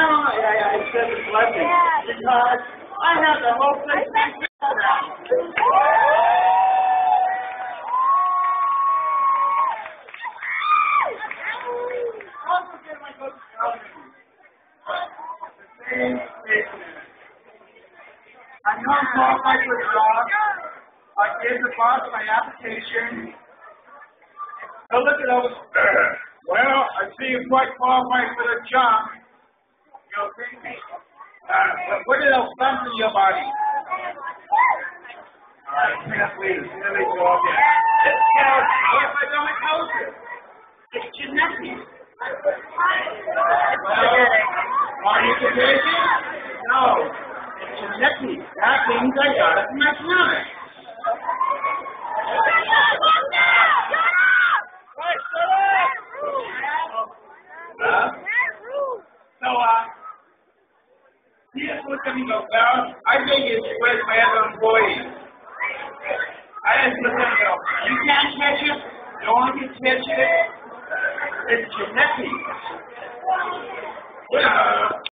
Oh, yeah, yeah, it says it's blessing. Because I have the whole place figured out. Also get my book. I know qualified for the job. I gave the boss my application. Look at those. Well, I see you're quite qualified for the job. Uh, what are those thumbs in your body? All right, can't please. Here they go again. This cows, what if I don't told you? It's genetic. Well, are you contagious? No. It's genetic. That means I got it from my parents. Huh? So, uh, he just looked at me and goes, well, I think it's with my other employees. I looked at him and go, you can't catch it. No one can catch it. It's genetic. Well,